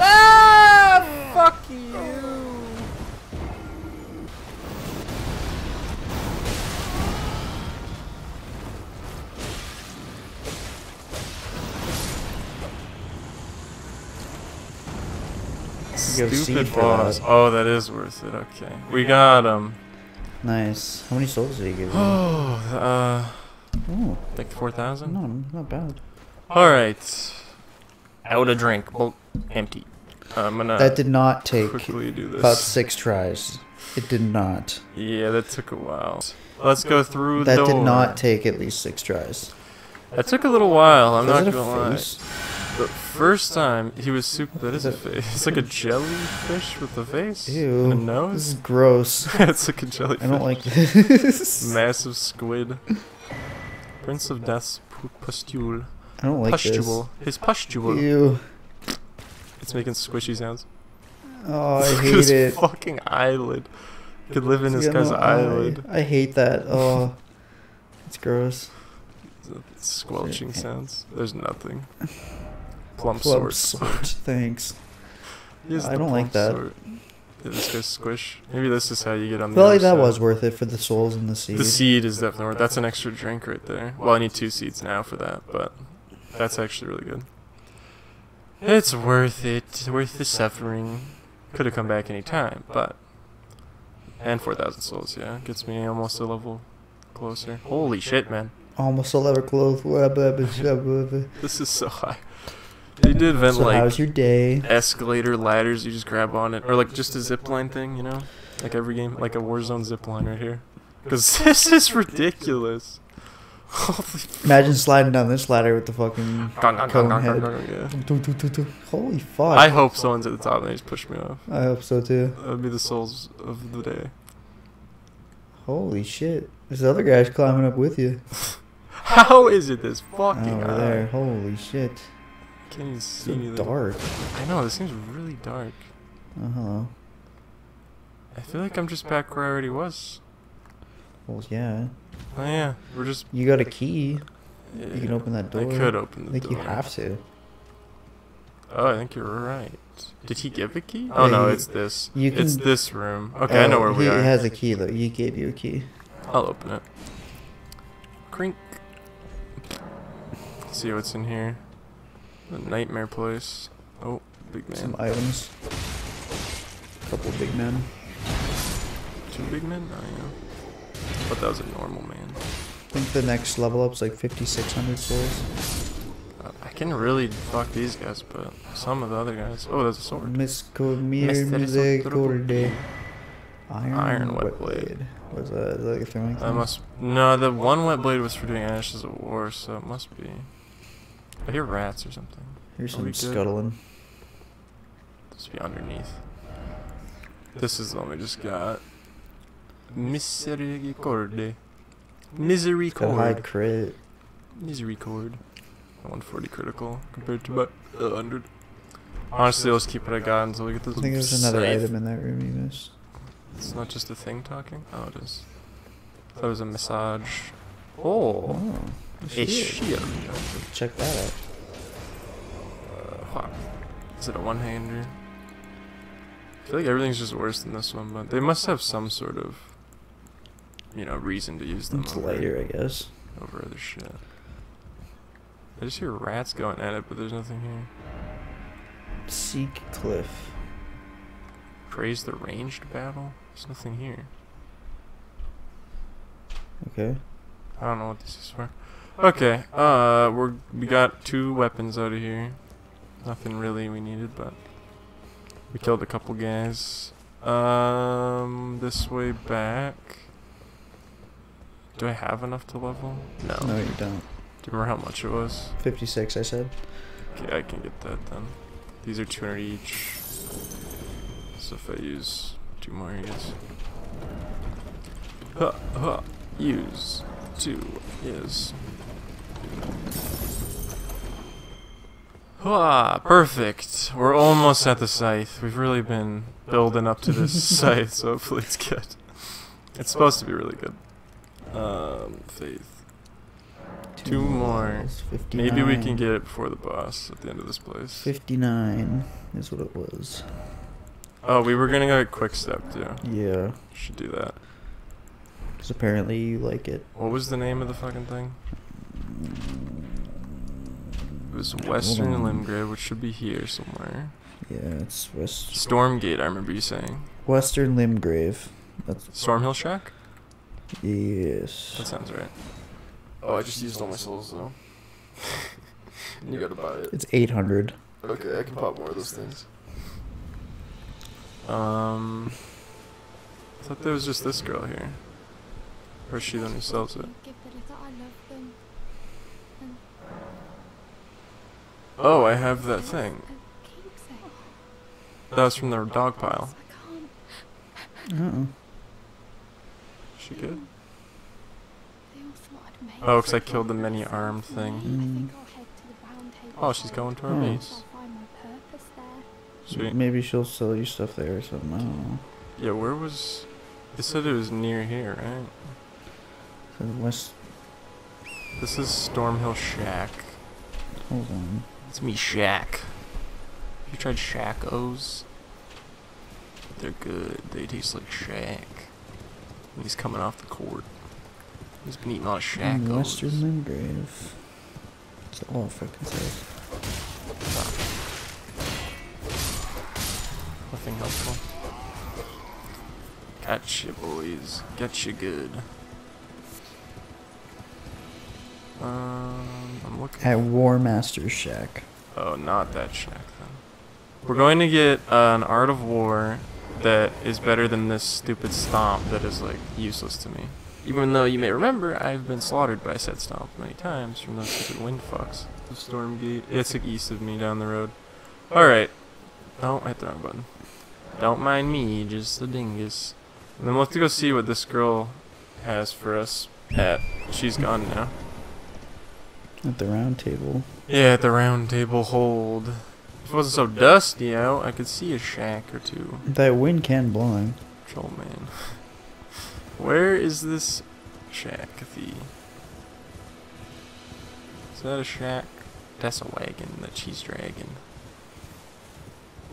ah! Fuck you! You Stupid boss. that. Oh, that is worth it. Okay, we got him. Nice. How many souls did he give you? Oh, uh, oh, like four thousand. no, not bad. All right. Out a drink. Well, empty. I'm gonna That did not take quickly do this. about six tries. It did not. Yeah, that took a while. Let's go through That the door. did not take at least six tries. That took a little while. I'm Is not gonna lie. face? The first time he was super. That is a Is it- face. It's like a jellyfish with a face Ew. and a This is gross. it's like a jellyfish. I don't like this. Massive squid. Prince of Death's pustule. I don't like pustule. His pustule. Ew. It's making squishy sounds. Oh, I hate his it. fucking eyelid. Could live in this Yeah, guy's eyelid. I hate that. Oh, it's gross. Squelching sounds. There's nothing. Plump Plump sword. sword. Thanks. I don't like that. This guy's squish. Maybe this is how you get on the felt like that side. was worth it for the souls and the seed. The seed is definitely worth. That's an extra drink right there. Well, I need two seeds now for that, but that's actually really good. It's worth it. Worth the suffering. Could have come back any time, but and four thousand souls. Yeah, gets me almost a level closer. Holy shit, man! Almost a lever close. So This is so high. They did invent like how's your day? escalator ladders. You just grab on it, or like just a zip line thing. You know, like every game, like a Warzone zip line right here. Because this is ridiculous. Imagine sliding down this ladder with the fucking cone head. yeah. Holy fuck! I hope someone's at the top and they just push me off. I hope so too. That would be the souls of the day. Holy shit! This other guy's climbing up with you. How is it this fucking Over high? there. Holy shit! Can't even It's see so dark. I know this seems really dark. Uh huh. I feel like I'm just back where I already was. Well, yeah. Oh yeah, we're just. You got a key. Yeah, You can open that door. I could open the I think door. you have to. Oh, I think you're right. Did he give a key? Oh Yeah, no, it's this. you It's this room. Okay, I know Oh, where we are. he has a key though. He gave you a key. I'll open it. Crink. See what's in here. The nightmare place. Oh, big man. Some items. Couple big men. Two big men? Oh, yeah. But that was a normal man. I think the next level up's like 5,600 souls. Uh, I can really fuck these guys, but some of the other guys. Oh, there's a sword. Miss Comir Mystery Misericordia. Iron, Iron Whetblade. blade. Was that, is that a That must. No, the one Whetblade was for doing ashes of war, so it must be. I hear rats or something. Here's some scuttling. This be underneath. This is the one we just got. Misericorde. A high crit. Misery cord. 140 critical compared to about 100. Honestly, let's keep what I got until we get this. I think there's another item in that room you missed. It's not just a thing talking? Oh, it is. That was a massage. Oh, Oh, a shit. Check that out. Uh, fuck. Is it a one-hander? I feel like everything's just worse than this one, but they must have some sort of, you know, reason to use them It's over, later, I guess. over other shit. I just hear rats going at it, but there's nothing here. Seek Cliff. Praise the ranged battle? There's nothing here. Okay. I don't know what this is for. Okay, uh, we're we got two weapons out of here. Nothing really we needed, but we killed a couple guys. Um, this way back. Do I have enough to level? No. No, you don't. Do you remember how much it was? 56, I said. Okay, I can get that then. These are 200 each. So if I use two more, I guess. Huh, huh. Use two is. Ah, perfect. We're almost at the scythe. We've really been building up to this scythe, so hopefully it's good. It's supposed to be really good. Um, faith. Two more. Maybe we can get it before the boss at the end of this place. 59 is what it was. Oh, we were gonna go quick step too. Yeah, Should do that. because apparently you like it. What was the name of the fucking thing? It was Western on. Limgrave, which should be here somewhere. Yeah, it's West Stormgate, I remember you saying. Western Limgrave. That's Stormhill Shack? yes. That sounds right. Oh, I just used all my souls though. you gotta buy it. It's 800. Okay, I can pop more of those things. Um, I thought there was just this girl here. Or is she the one who sells it? Give it that I love them. And Oh, I have that thing. a. That was from the dog pile. I can't. Uh-uh. She good? They all thought I'd Oh, 'cause I killed the many-armed thing. me, I think I'll mm. head mm. to the round table Oh, she's going to our Oh. base. I'll find my purpose there. Sweet. Maybe she'll sell you stuff there or something. I don't know. Yeah, where was... It said it was near here, right? So West. This is Stormhill Shack. Hold on. It's me, Shack. You tried Shackos? They're good. They taste like Shack. And he's coming off the court. He's been eating a lot of Mm, Shackos. Western Limgrave. That's all it fucking says. Nothing helpful. Gotcha, boys. Gotcha good. At War Master's Shack. Oh, not that shack then. We're going to get uh, an Art of War that is better than this stupid stomp that is like useless to me. Even though you may remember, I've been slaughtered by said stomp many times from those stupid wind fucks. The storm gate. It's like east of me down the road. Alright. I hit the wrong button. Don't mind me, just the dingus. And then we'll have to go see what this girl has for us at. She's gone now. At the round table. Yeah, at the round table hold. If it wasn't so dusty out, I could see a shack or two. That wind can blind. Troll man. Where is this shack? The is that a shack? That's a wagon. The cheese dragon.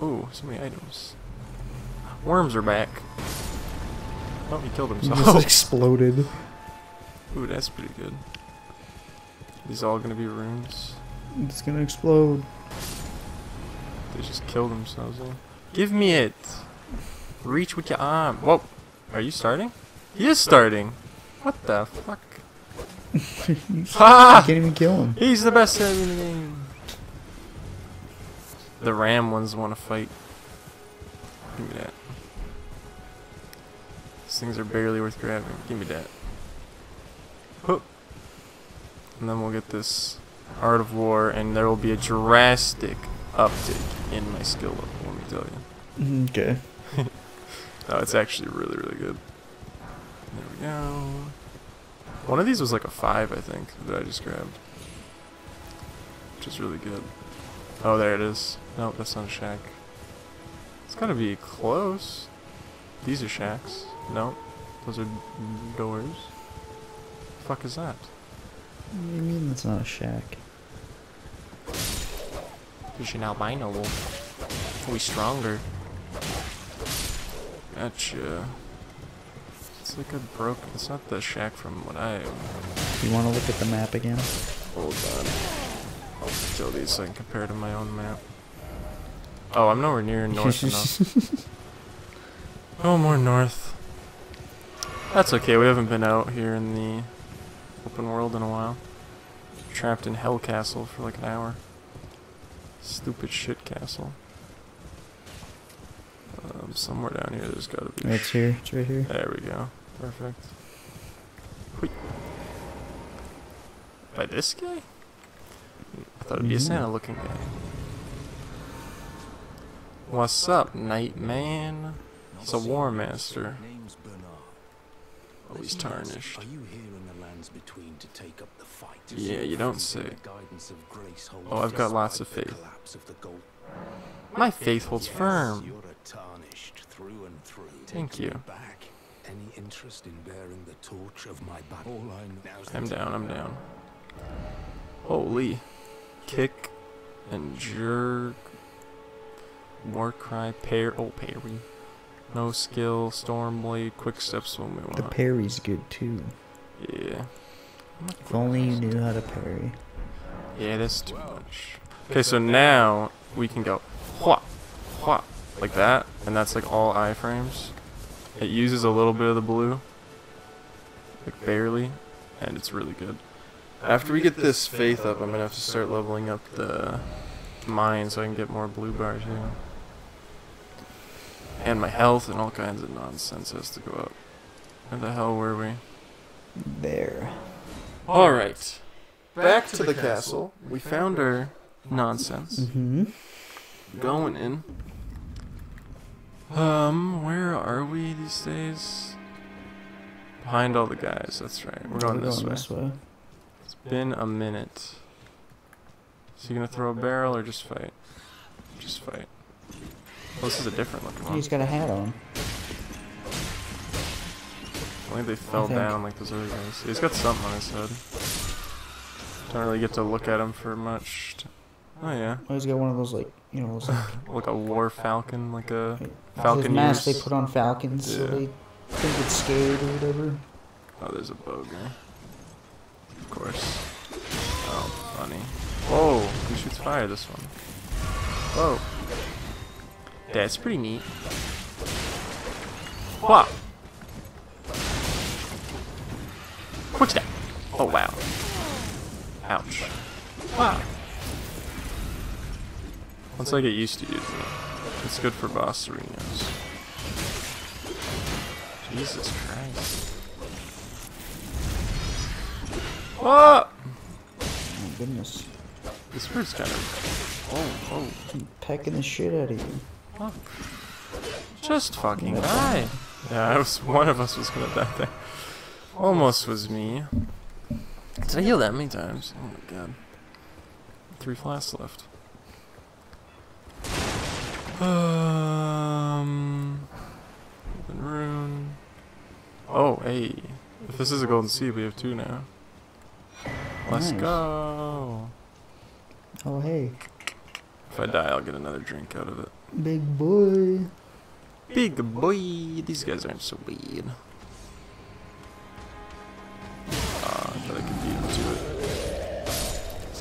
Ooh, so many items. Worms are back. Oh, he killed He just himself. exploded. Ooh, that's pretty good. These all gonna be runes. It's gonna explode. They just kill themselves. eh? Give me it. Reach with your arm. Whoa. Are you starting? He is starting. What the fuck? you Ha! can't even kill him. He's the best enemy in the game. The ram ones want to fight. Give me that. These things are barely worth grabbing. Give me that. Whoop. And then we'll get this Art of War, and there will be a drastic uptick in my skill level, let me tell you. Mm, okay. No, oh, it's actually really, really good. There we go. One of these was like a 5, I think, that I just grabbed. Which is really good. Oh, there it is. Nope, that's not a shack. It's gotta be close. These are shacks. Nope. Those are doors. fuck is that? What do you mean that's not a shack? Because you're an albino wolf. We stronger. Gotcha. It's like a broke. It's not the shack from what I. You want to look at the map again? Hold on. I'll kill these so I can compare to my own map. Oh, I'm nowhere near north enough. Oh, more north. That's okay. We haven't been out here in the open world in a while. Trapped in Hell Castle for like an hour. Stupid shit castle. Um, somewhere down here, there's gotta be. It's here. It's right here. There we go. Perfect. Hui. By this guy? I thought it'd be a Mhm. Santa looking guy. What's up, Night Man? He's a War Master. Name's Bernahl. Oh, he's Let me ask, tarnished. Are you here in the lands between to take up the fight? Yeah, you don't say. The guidance of grace holds Oh, I've got lots of faith. of the gold. My faith holds Yes, firm. You're tarnished through and through. Thank Take you. Back. Any interest in bearing the torch of my battle? All I know. Now's the I'm down, I'm down. Holy. Kick and jerk. Warcry, pair. Oh, parry. No skill, storm blade, quick steps when we The want. parry's good too. Yeah. If only you knew how to parry. Yeah, that's too much. Okay, so now we can go whop, whop, like that, and that's like all iframes. It uses a little bit of the blue, like barely, and it's really good. After we get this faith up, I'm gonna have to start leveling up the mine so I can get more blue bars here. And my health and all kinds of nonsense has to go up. Where the hell were we? There. Alright. Back to the castle. We found our nonsense. Mm-hmm. Going in. Um, where are we these days? Behind all the guys, that's right. We're going this way. this way. It's been a minute. Is he gonna throw a barrel or just fight? Just fight. Oh, this is a different looking one. He's got a hat on. I think they fell down like those other guys. He's got something on his head. Don't really get to look at him for much. Oh yeah, Oh, he's got one of those like you know those like like a war falcon, like a falcon masks they put on falcons so they think it's scared or whatever. Oh, there's a bogey. Of course. Oh, funny. Whoa, who shoots fire this one? Whoa. That's pretty neat. Whoa. Quick step. Oh, wow. Ouch. Wow. Once I get used to using it, it's good for boss arenas. Jesus Christ. Whoa! Oh goodness, This bird's kind of. Oh, oh. I'm pecking the shit out of you. Just fucking die. Yeah, I was. One of us was gonna die there. Almost was me. Did I heal that many times? Oh my god. Three flasks left. Um. Golden rune. Oh, hey. If this is a golden seed, we have two now. Let's Nice. go. Oh hey, If I die, I'll get another drink out of it. big boy. Big boy, these guys aren't so bad.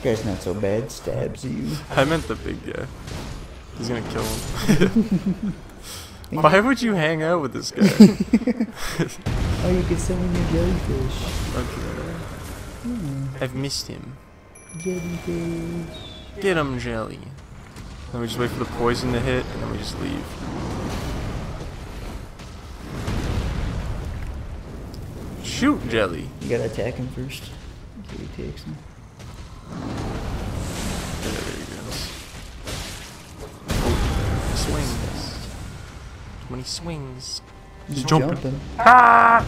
Guy's not so bad. Stabs you. I meant the big guy. He's gonna kill him. Why would you hang out with this guy? Oh, you can summon your jellyfish. okay. Hmm, I've missed him. jellyfish. Get him, Jelly. Then we just wait for the poison to hit, and then we just leave. Shoot, Jelly. You gotta attack him first. So he takes him. There he goes. Oh, swings. When he swings. He's He's jumping. jumping. Ah!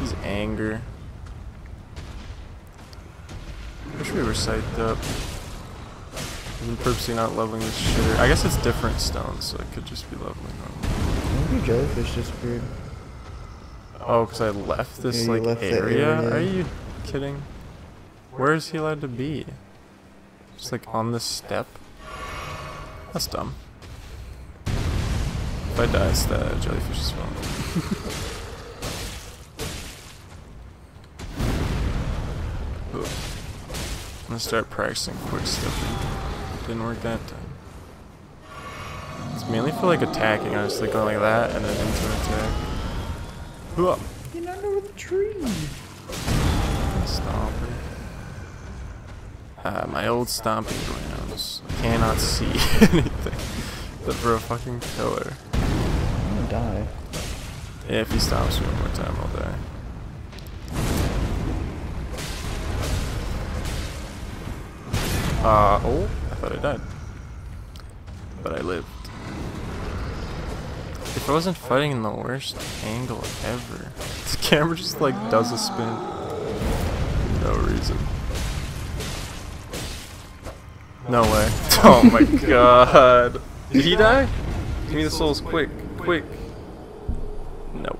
He's anger. Wish we were psyched up. I've been purposely not leveling this shitter. I guess it's different stones, so it could just be leveling normal. Maybe jellyfish disappeared. Oh, because I left this Yeah, like left area? area. Are you kidding? Where is he allowed to be? Just like on this step? That's dumb. If I die, it's the jellyfish's fault. I'm gonna start practicing quick stepping. Didn't work that time. It's mainly for like attacking. I like going like that and then into an attack. Hooah. Get under the tree. Stomper. Uh, my old stomping grounds. I cannot see anything. But for a fucking pillar. I'm gonna die. Yeah, if he stomps me one more time, I'll die. Uh, oh, I thought I died. But I lived. If I wasn't fighting in the worst angle ever, the camera just like does a spin. No reason. No way. Oh my god. Did he die? Give me the souls quick, quick. Nope.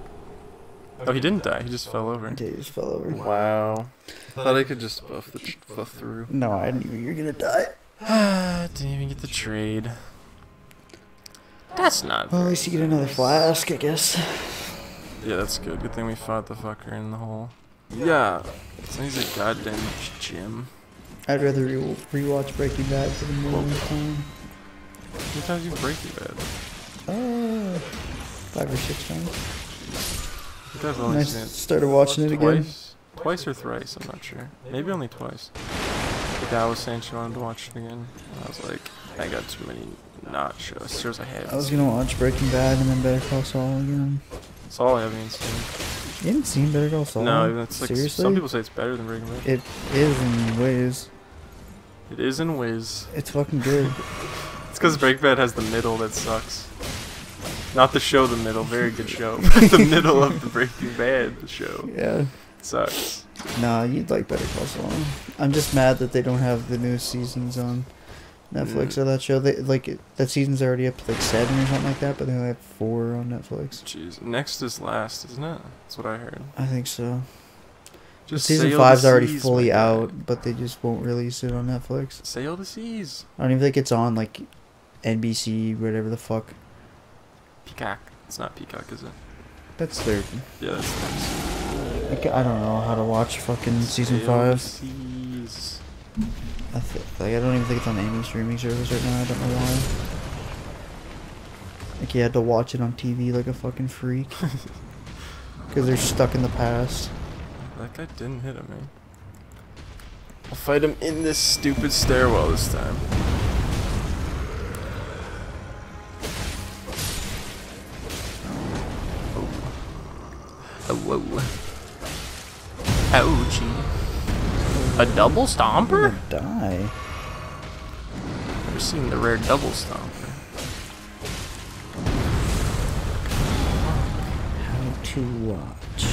Oh, he didn't die. He just fell over. Okay, he just fell over. Wow. Thought I could just buff the tr- buff through. No, I knew you were gonna die. Ah, didn't even get the trade. That's not. Well, at very least you get another flask, I guess. Yeah, that's good. Good thing we fought the fucker in the hole. Yeah. So he's a goddamn gym. I'd rather re- rewatch Breaking Bad for the millionth time. How many times you break it, bad? Uh, five or six times. I I've And only I seen it started watching it again. twice. Twice or thrice, I'm not sure. Maybe only twice. The guy was saying she wanted to watch it again. I was like, I got too many not shows. Shows I. I was gonna watch Breaking Bad and then Better Call Saul again. That's all I haven't seen. You haven't seen Better Call Saul? No, it's like Seriously? some people say it's better than Breaking Bad. It is in ways. It is in ways. It's fucking good. It's because Breaking Bad has the middle that sucks. Not the show, the middle. Very good show. But the middle of the Breaking Bad show yeah. sucks. Nah, you'd like Better Call Saul. I'm just mad that they don't have the new seasons on Netflix Mm. of that show. They like it, that season's already up to like seven or something like that, but they only have four on Netflix. Jeez. Next is last, isn't it? That's what I heard. I think so. Just season five's already seas, fully out, but they just won't release it on Netflix. Sail the seas. I don't even think it's on like NBC, whatever the fuck. Peacock. It's not Peacock, is it? That's their. Yeah, that's nice. Like, I don't know how to watch fucking season Sail the five. seas. I like I don't even think it's on any streaming service right now. I don't know why. Like you had to watch it on TV like a fucking freak. Because they're stuck in the past. That guy didn't hit him, man. I'll fight him in this stupid stairwell this time. Oh. Oh, whoa. Ouchie. A double stomper? die. Never seen the rare double stomper. How to watch.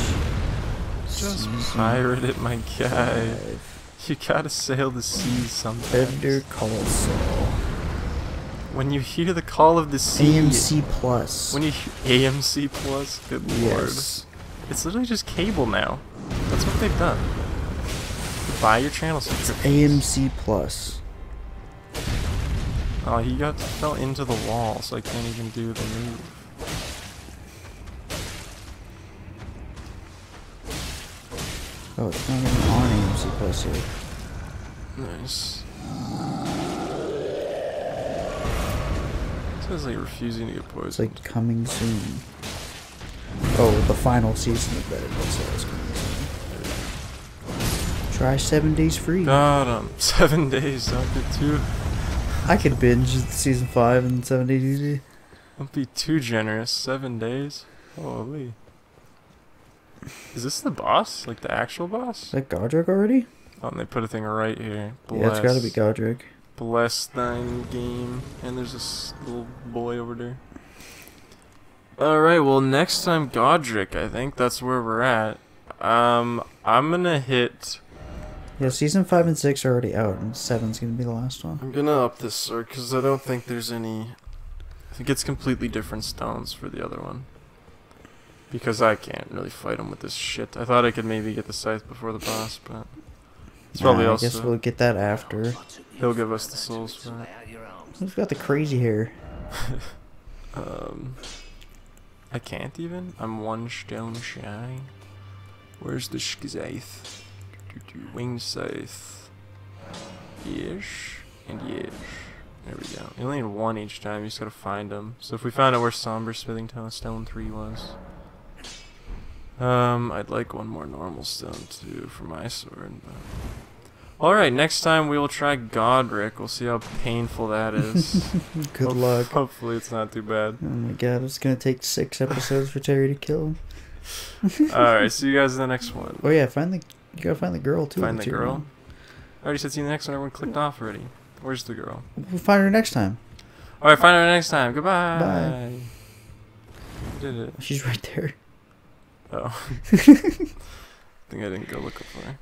Just Season pirate it, my guy. five. You gotta sail the seas sometimes. Call Saul. When you hear the call of the sea. AMC Plus. When you hear AMC Plus, good lord. It's literally just cable now. That's what they've done. Buy your channel subscription. AMC Plus. Oh, he got fell into the wall, so I can't even do the move. Oh, it's not even on AMC Plus yet. Nice. Says like refusing to get poisoned. It's like coming soon. Oh, the final season of Better Call Saul is coming soon. Try seven days free. God, um, seven days. Don't be too. I could binge season five in seven days easy. Don't be too generous. Seven days. Holy. Is this the boss? Like the actual boss? Is that Godrick already? Oh, and they put a thing right here. Yeah, it's gotta be Godrick. Bless thine game. And there's this little boy over there. Alright, well, next time Godrick, I think that's where we're at. Um, I'm gonna hit. Yeah, season five and six are already out, and seven's gonna be the last one. I'm gonna up this sword because I don't think there's any. I think it's completely different stones for the other one. Because I can't really fight him with this shit. I thought I could maybe get the scythe before the boss, but. It's probably Nah, I also. guess we'll get that after. He'll give us the souls for it. Who's got the crazy hair? Um, I can't even. I'm one stone shy. Where's the scythe? Wing scythe. Yes. And yes. There we go. You only need one each time. You just gotta find them. So if we found out where Somber Smithing Stone Stone 3 was. Um, I'd like one more normal stone too for my sword. But... Alright, next time we will try Godrick. We'll see how painful that is. Good Hope- luck. Hopefully it's not too bad. Oh my god, it's gonna take six episodes for Terry to kill him. Alright, see you guys in the next one. Oh yeah, find the you gotta find the girl too. Find the girl? I already said see you the next one. Everyone clicked off already. Where's the girl? We'll find her next time. Alright, find her next time. Goodbye. Bye. Did it. She's right there. Oh. I think I didn't go looking for her.